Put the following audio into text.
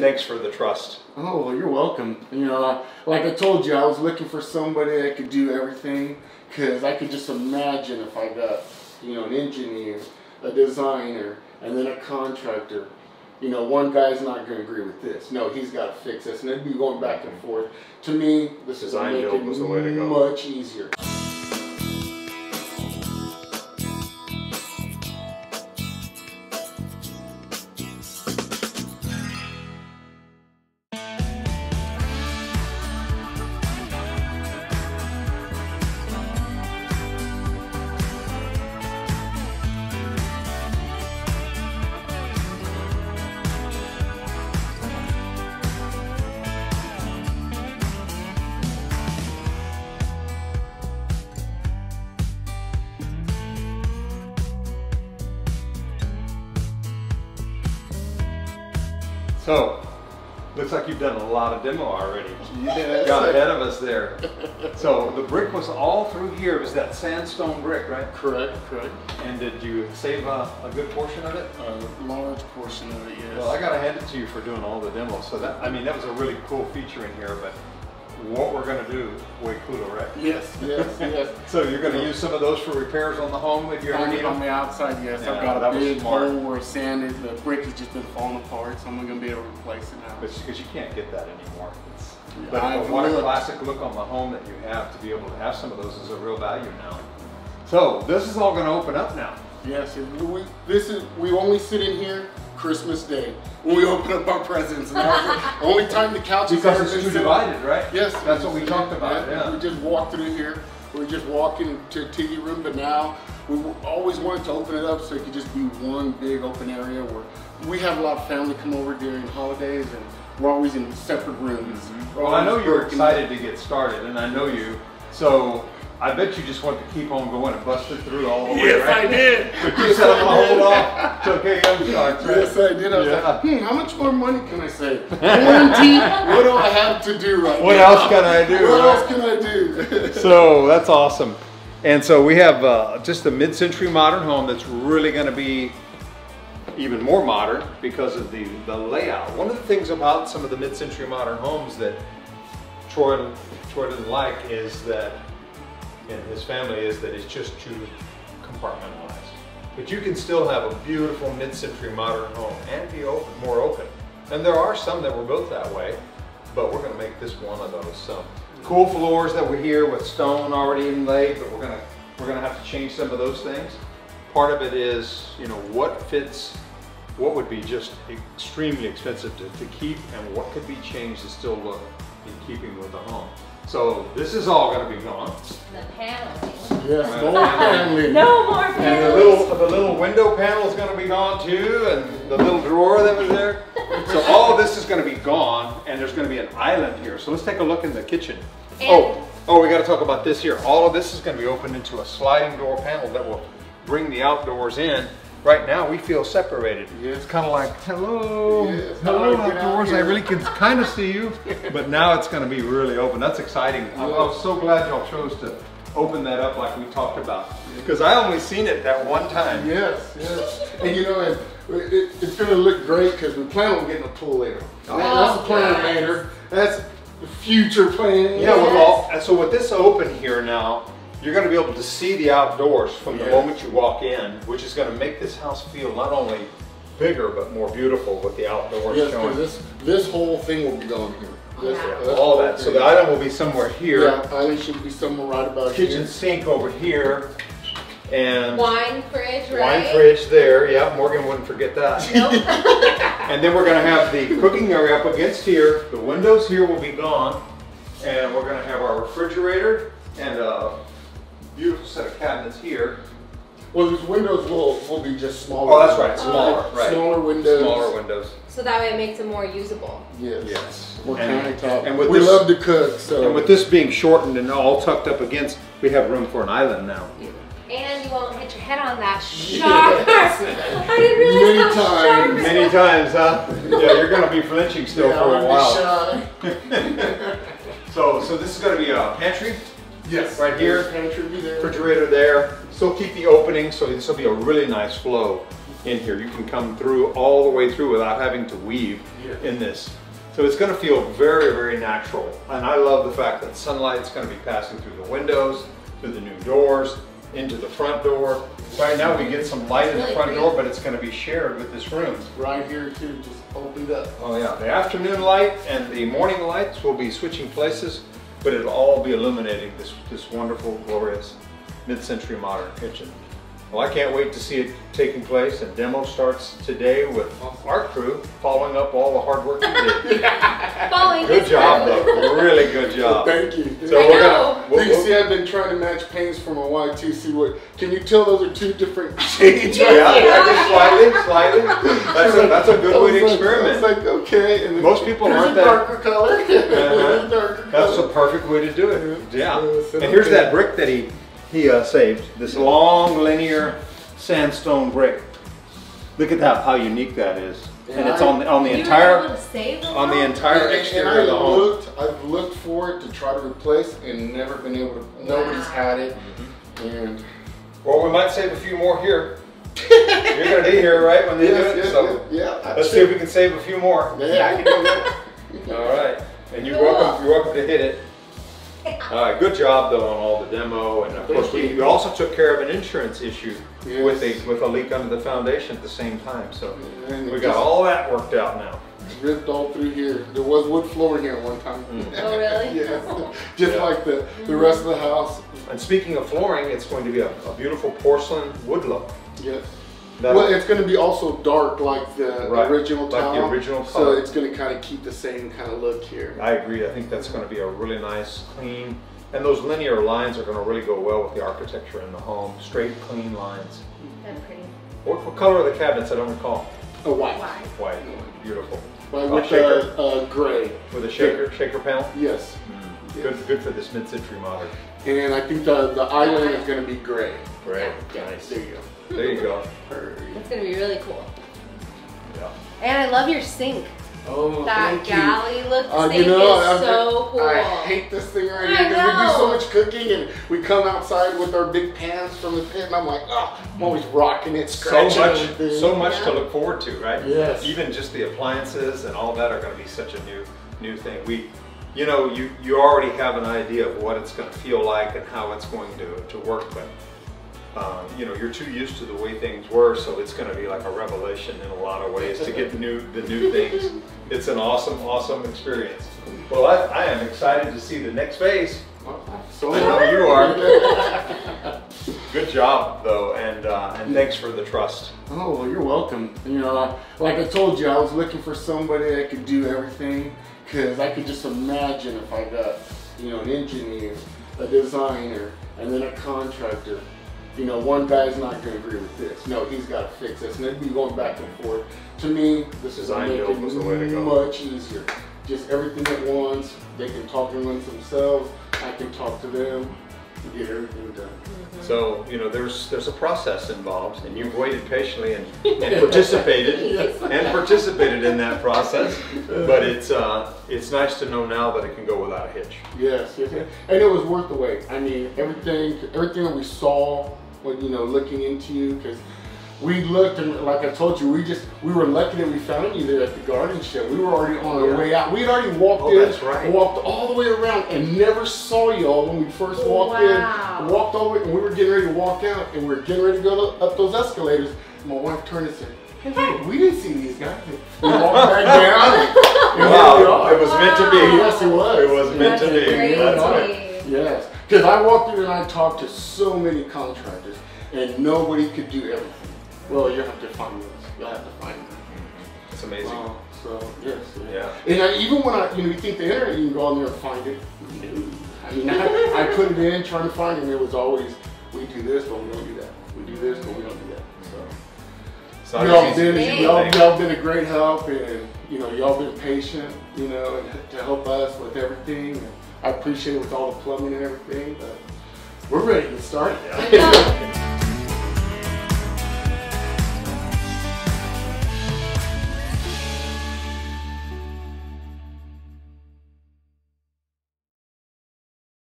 Thanks for the trust. Oh, well, you're welcome. You know, like I told you, I was looking for somebody that could do everything because I could just imagine if I got, you know, an engineer, a designer, and then a contractor. You know, one guy's not going to agree with this. No, he's got to fix this, and it'd be going back and forth. To me, this is Design going to make it the way to go. much easier. So, looks like you've done a lot of demo already. Yes. Got ahead of us there. So the brick was all through here. It was that sandstone brick, right? Correct, correct. And did you save a, a good portion of it? A large portion of it, yes. Well, I gotta hand it to you for doing all the demos. So that, I mean, that was a really cool feature in here, but what we're gonna do, way cooler, right? Yes, yes, yes. So you're gonna use some of those for repairs on the home if you ever On, need on them? the outside, yes. Yeah, I've got that a was big smart. hole where it's sanded. The brick has just been falling apart, so I'm gonna be able to replace it now. Because you can't get that anymore. It's- But I've what a classic look on the home that you have, to be able to have some of those is a real value now. So this is all gonna open up now. Yes, we, this is we only sit in here Christmas Day when we open up our presents, and that's the only time the couch is Because ever it's too divided, right? Yes, That's what we talked about, yeah. We just walked through here. We just walk into a TV room, but now we always wanted to open it up so it could just be one big open area where we have a lot of family come over during holidays, and we're always in separate rooms. We're Well, I know you're excited to get started, and I know you. So I bet you just want to keep on going and bust it through all the way, Yes, right? I did. But you Yes, said I'm gonna did. hold off till KM starts, right? Yes, I did. I was Yeah. like, hmm, how much more money can I save? Quarantine? what do I have to do right What now? What else can I do, What right? else can I do? So that's awesome. And so we have uh, just a mid-century modern home that's really going to be even more modern because of the, the layout. One of the things about some of the mid-century modern homes that Troy, Troy didn't like is that, and his family is that it's just too compartmentalized. But you can still have a beautiful mid-century modern home and be open, more open. And there are some that were built that way, but we're gonna make this one of those. So cool floors that were here with stone already inlaid, but we're gonna we're gonna have to change some of those things. Part of it is, you know, what fits, what would be just extremely expensive to, to keep, and what could be changed to still look in keeping with the home. So this is all gonna be gone. The paneling. yes, the whole family. No more And the little, the little window panel is gonna be gone too, and the little drawer that was there. So all of this is gonna be gone, and there's gonna be an island here. So let's take a look in the kitchen. Oh, oh, we gotta talk about this here. All of this is gonna be opened into a sliding door panel that will bring the outdoors in. Right now, we feel separated. Yes. It's kind of like, hello, Yes, hello hello, outdoors. I really can kind of see you, but now it's gonna be really open. That's exciting. I I was so glad y'all chose to open that up like we talked about. Because I only seen it that one time. Yes, yes. And you know, and it, it's gonna look great because we plan on getting a pool later. Oh, That's the plan nice. later. That's the future plan. Yeah, with all, and so with this open here now, you're gonna be able to see the outdoors from the Yeah. moment you walk in, which is gonna make this house feel not only bigger, but more beautiful with the outdoors Yes, showing. this this whole thing will be gone here. This, Yeah. this All whole that, so the item will be somewhere here. Yeah, island should be somewhere right about here. Kitchen here. sink over here, and Wine fridge, right? wine fridge there, yeah, Morgan wouldn't forget that. Nope. And then we're gonna have the cooking area up against here. The windows here will be gone. And we're gonna have our refrigerator and a beautiful set of cabinets here. Well, these windows will will be just smaller. Oh, that's right, smaller, right. Smaller windows. Smaller windows. so that way it makes it more usable. Yes. Yes. More And- countertop. and with we this- love to cook, so. And with this being shortened and all tucked up against, we have room for an island now. And you won't hit your head on that sharp. Yes. I didn't realize Many how times. it Many was. times, huh? Yeah, you're gonna be flinching still yeah, for a I'll while. So, so this is gonna be a pantry, Yes. Right here. There. refrigerator there. Still keep the opening, so this will be a really nice flow. in here. You can come through all the way through without having to weave Yeah. in this. So it's gonna feel very, very natural. And I love the fact that sunlight's gonna be passing through the windows, through the new doors, into the front door. Right now we get some light in the front door, but it's gonna be shared with this room. Right here too, just opened up. Oh yeah, the afternoon light and the morning lights will be switching places, but it'll all be illuminating this, this wonderful, glorious mid-century modern kitchen. Well, I can't wait to see it taking place and demo starts today with our crew following up all the hard work you did. Following Good job though, really good job. Thank you. So I we're know. gonna, we'll- you see, I've been trying to match paints from my wife too. See what? Can you tell those are two different shades? yeah, right Yeah. yeah, just slightly, slightly. That's a, that's a good way to I like- I experiment. was like, okay. And Most people here's aren't that- darker color. A Uh-huh. darker That's color. the perfect way to do it. Yeah. Yes, And here's that brick that he he uh, saved. This long linear sandstone brick. Look at that, how unique that is. And And it's I- on the, on the entire able to save them on the entire And- and exterior I of the home. looked, I've looked for it to try to replace and never been able to. Nobody's had it, Mm-hmm. and Well, we might save a few more here. You're gonna be here, right, when they do yes, it? yes, So yes, yeah. let's see if we can save a few more. Yeah, I can do that. All right. And you're Cool. welcome. You're welcome to hit it. All right. Good job though on all the demo, and of course we, we also took care of an insurance issue with a with a leak under the foundation at the same time. So And we got all that worked out now. ripped all through here. There was wood flooring here at one time. Oh, really? yes, just Mm. Yeah. like the the rest of the house. And speaking of flooring, it's going to be a, a beautiful porcelain wood look. Yes. That'll- Well, it's going to be also dark like the Right, original like the tile. original So it's going to kind of keep the same kind of look here. I agree. I think that's going to be a really nice, clean, and those linear lines are going to really go well with the architecture in the home. Straight, clean lines. That's pretty. What, what color are the cabinets? I don't recall. A white. Why? White. Beautiful. White A with shaker? uh, uh, gray. With a shaker, shaker panel. Yes. Good, good for this mid-century modern. And I think the the island is going to be gray. Great. Yeah, Nice. There you go. There you go. That's gonna be really cool. Yeah. And I love your sink. Oh, That thank you. galley look Uh, sink you know, is I'm- so cool. I hate this thing right I here because we do so much cooking and we come outside with our big pans from the pit and I'm like, oh, I'm always rocking it, So scratching much, everything. so much to look forward to, right? Yes. Even just the appliances and all that are going to be such a new, new thing. We, you know, you you already have an idea of what it's going to feel like and how it's going to to work, but. Um, you know, you're too used to the way things were, so it's going to be like a revelation in a lot of ways to get the new the new things. It's an awesome, awesome experience. Well, I, I am excited to see the next phase. So I know you are. Good job, though, and uh, and thanks for the trust. Oh, well, you're welcome. You know, like I told you, I was looking for somebody that could do everything because I could just imagine if I got, you know, an engineer, a designer, and then a contractor. You know, one guy's not going to agree with this. No, he's got to fix this, and they'd be going back and forth. To me, this is Design going to make was the way to it much easier. Just everything at once. They can talk amongst themselves. I can talk to them. And Get everything done. So you know, there's there's a process involved, and you've waited patiently and, and participated Yes. and participated in that process. Uh-huh. But it's uh, it's nice to know now that it can go without a hitch. Yes, yes, yes. and it was worth the wait. I mean, everything, everything that we saw when you know looking into you, because we looked and like I told you, we just we were lucky that we found you there at the garden show. We were already on our Yeah. way out. We had already walked Oh, in, that's right. walked all the way around, and never saw y'all when we first oh, walked Wow. in. Walked all the way, and we were getting ready to walk out, and we were getting ready to go to, up those escalators. My wife turned and said. Hey, we didn't see these guys. We walked back down. And, and here we Wow, are. it was meant to be. Yes, it was. It was meant to That's be. crazy. That's right. Yes, because I walked through and I talked to so many contractors, and nobody could do everything. Well, you have to find those. You'll have to find them. It's amazing. Wow. So yes. Yeah. And I, even when I, you know, you think the internet, you can go on there and find it. No. I mean, I, I put it in trying to find it, and it was always, we do this, but we don't do that. We do this, but we don't do that. So. It's not Y'all been, you y'all, y'all been a great help, and you know y'all been patient, you know, and to help us with everything. And I appreciate it with all the plumbing and everything, but we're ready to start. started. I know.